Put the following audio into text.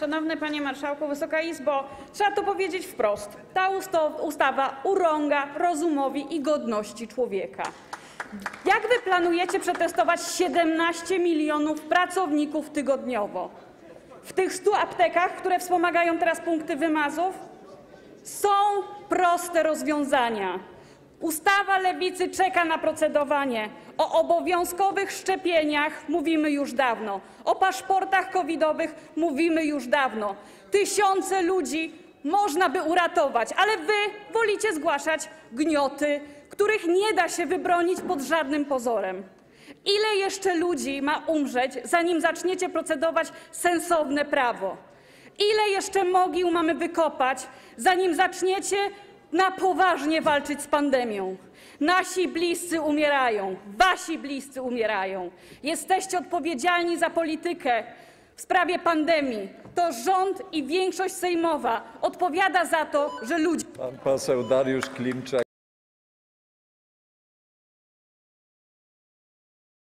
Szanowny Panie Marszałku, Wysoka Izbo, trzeba to powiedzieć wprost. Ta ustawa urąga rozumowi i godności człowieka. Jak wy planujecie przetestować 17 milionów pracowników tygodniowo? W tych 100 aptekach, które wspomagają teraz punkty wymazów? Są proste rozwiązania. Ustawa Lewicy czeka na procedowanie. O obowiązkowych szczepieniach mówimy już dawno. O paszportach covidowych mówimy już dawno. Tysiące ludzi można by uratować, ale wy wolicie zgłaszać gnioty, których nie da się wybronić pod żadnym pozorem. Ile jeszcze ludzi ma umrzeć, zanim zaczniecie procedować sensowne prawo? Ile jeszcze mogił mamy wykopać, zanim zaczniecie na poważnie walczyć z pandemią? Nasi bliscy umierają, wasi bliscy umierają. Jesteście odpowiedzialni za politykę w sprawie pandemii. To rząd i większość sejmowa odpowiada za to, że ludzie Pan poseł Dariusz Klimczak.